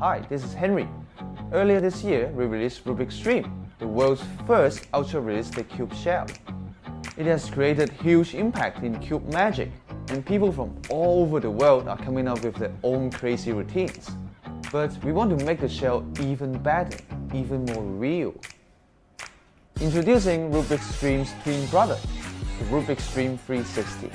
Hi, this is Henry. Earlier this year, we released Rubik's Dream, the world's first ultra-realistic cube shell. It has created huge impact in cube magic, and people from all over the world are coming up with their own crazy routines. But we want to make the shell even better, even more real. Introducing Rubik's Dream's twin brother, the Rubik's Dream 360.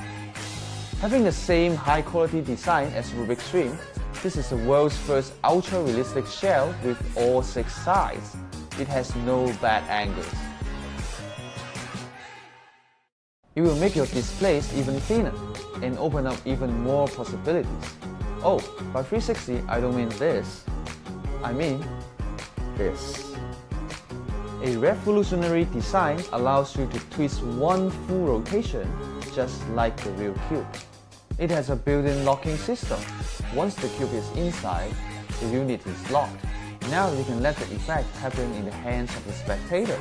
Having the same high-quality design as Rubik's Dream, this is the world's first ultra-realistic shell with all six sides. It has no bad angles. It will make your displays even thinner and open up even more possibilities. Oh, by 360 I don't mean this. I mean this. A revolutionary design allows you to twist one full rotation just like the real cube. It has a built-in locking system. Once the cube is inside, the unit is locked. Now you can let the effect happen in the hands of the spectator.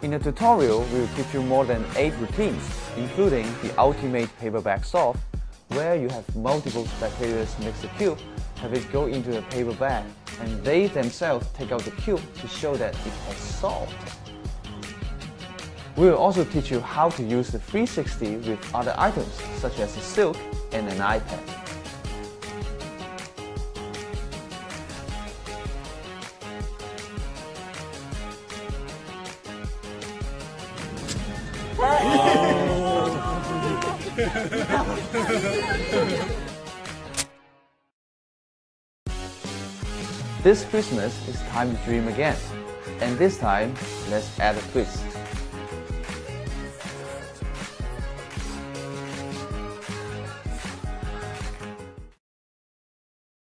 In the tutorial, we will teach you more than 8 routines, including the ultimate paper bag solve, where you have multiple spectators mix the cube, have it go into a paper bag, and they themselves take out the cube to show that it has solved. We will also teach you how to use the 360 with other items such as a silk and an iPad. This Christmas, it's time to dream again. And this time, let's add a twist.